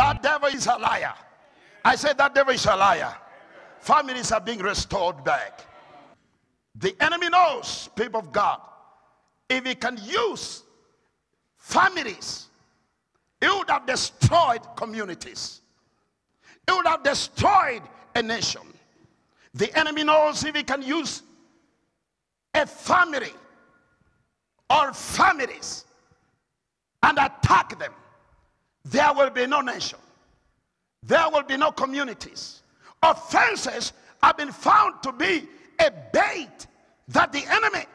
That devil is a liar. I said that devil is a liar. Families are being restored back. The enemy knows, people of God, if he can use families, he would have destroyed communities. It would have destroyed a nation. The enemy knows if he can use a family or families and attack them, there will be no nation. There will be no communities. Offenses have been found to be a bait that the enemy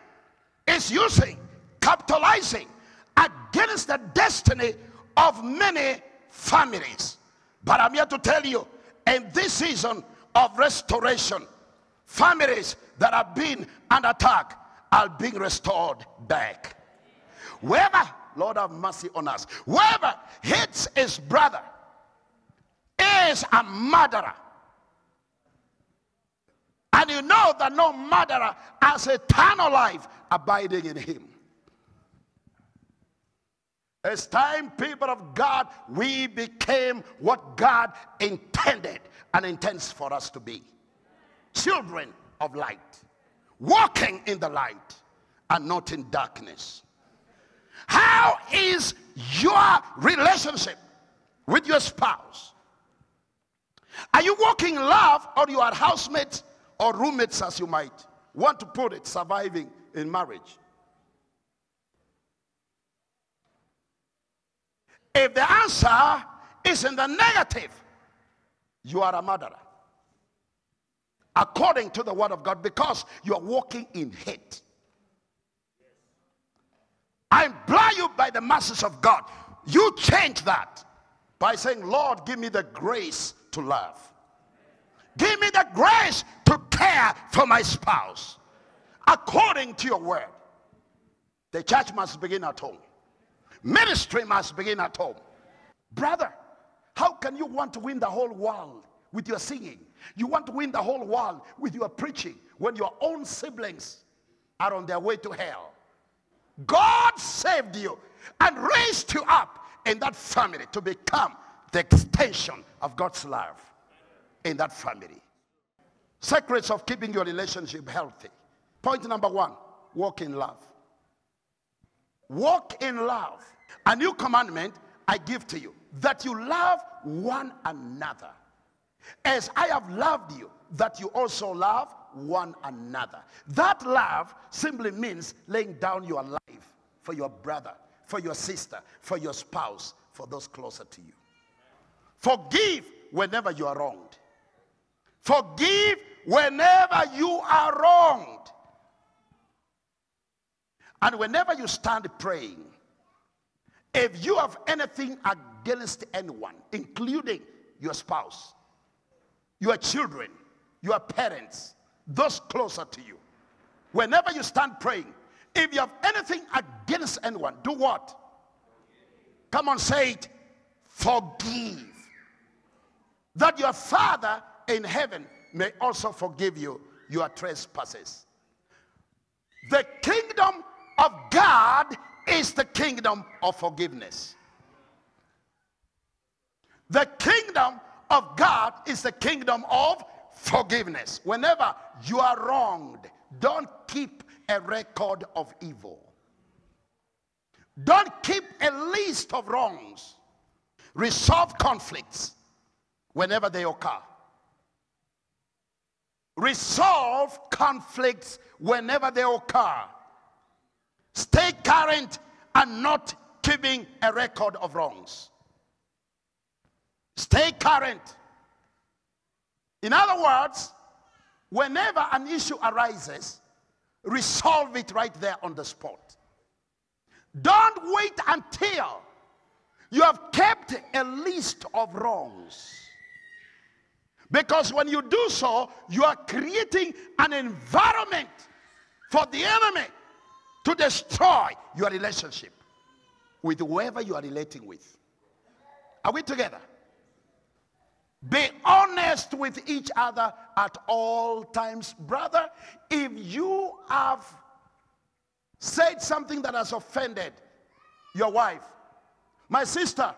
is using, capitalizing against the destiny of many families. But I'm here to tell you, in this season of restoration, families that have been under attack are being restored back. Whoever, Lord have mercy on us, whoever hates his brother is a murderer. And you know that no murderer has eternal life abiding in him. It's time, people of God, we became what God intended and intends for us to be. Children of light, walking in the light and not in darkness. How is your relationship with your spouse? Are you walking love or you are housemates or roommates as you might want to put it, surviving in marriage? If the answer is in the negative, you are a murderer. According to the word of God, because you are walking in hate. I implore you by the masses of God, you change that by saying, Lord, give me the grace to love. Give me the grace to care for my spouse according to your word. The church must begin at home. Ministry must begin at home. Brother, how can you want to win the whole world with your singing? You want to win the whole world with your preaching when your own siblings are on their way to hell. God saved you and raised you up in that family to become the extension of God's love in that family. Secrets of keeping your relationship healthy. Point number one walk in love. Walk in love. A new commandment I give to you that you love one another. As I have loved you, that you also love one another. That love simply means laying down your life for your brother, for your sister, for your spouse, for those closer to you. Forgive whenever you are wronged. Forgive whenever you are wronged. And whenever you stand praying, if you have anything against anyone, including your spouse, your children, your parents, those closer to you, whenever you stand praying, if you have anything against anyone, do what? Come on, say it. Forgive. That your Father in heaven may also forgive you your trespasses. The kingdom of God is the kingdom of forgiveness. The kingdom of God is the kingdom of forgiveness. Whenever you are wronged, don't keep a record of evil. Don't keep a list of wrongs. Resolve conflicts whenever they occur. Resolve conflicts whenever they occur. Stay current and not keeping a record of wrongs. Stay current. In other words, whenever an issue arises, resolve it right there on the spot. Don't wait until you have kept a list of wrongs. Because when you do so, you are creating an environment for the enemy to destroy your relationship with whoever you are relating with. Are we together? Be honest with each other at all times. Brother, if you have said something that has offended your wife, my sister,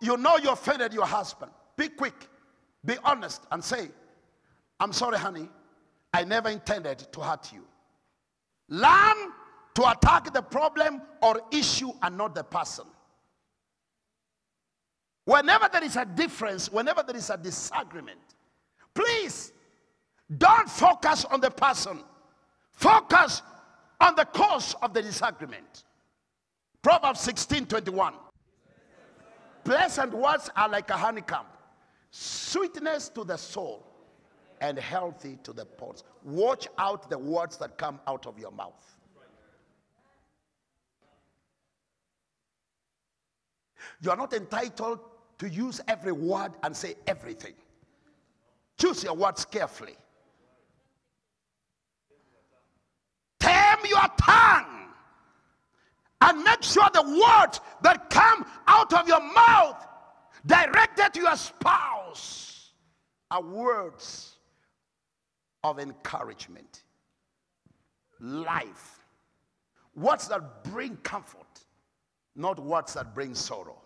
You know you offended your husband. Be quick, be honest, and say, I'm sorry, honey. I never intended to hurt you. Learn to attack the problem or issue and not the person. Whenever there is a difference, whenever there is a disagreement, please don't focus on the person. Focus on the cause of the disagreement. Proverbs 16 21. Pleasant words are like a honeycomb, sweetness to the soul, and healthy to the pulse. Watch out the words that come out of your mouth. You are not entitled to use every word and say everything. Choose your words carefully. Tame your tongue and make sure the words that come out of your mouth directed to your spouse are words of encouragement, life, words that bring comfort, not words that bring sorrow.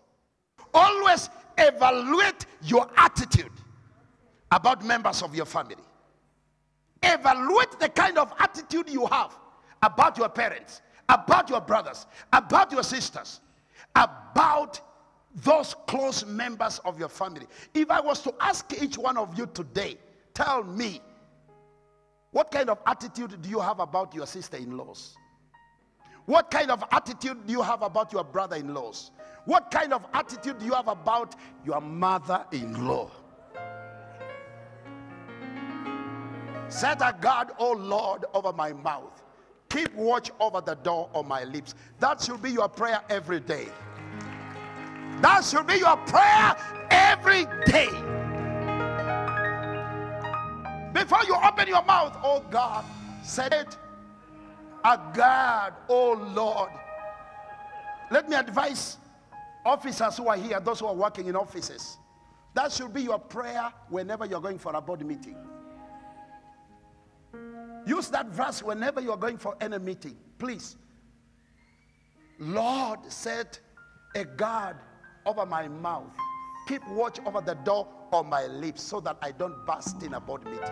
Always evaluate your attitude about members of your family. Evaluate the kind of attitude you have about your parents, about your brothers, about your sisters, about those close members of your family. If I was to ask each one of you today, tell me, what kind of attitude do you have about your sister in laws? What kind of attitude do you have about your brother in laws? What kind of attitude do you have about your mother in law? Set a guard, oh Lord, over my mouth. Keep watch over the door of my lips. That should be your prayer every day. That should be your prayer every day. Before you open your mouth, oh God, set it a guard, oh Lord. Let me advise officers who are here, those who are working in offices. That should be your prayer whenever you're going for a board meeting. Use that verse whenever you're going for any meeting. Please. Lord, set a guard over my mouth. Keep watch over the door of my lips so that I don't burst in a board meeting.